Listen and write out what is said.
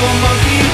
little monkey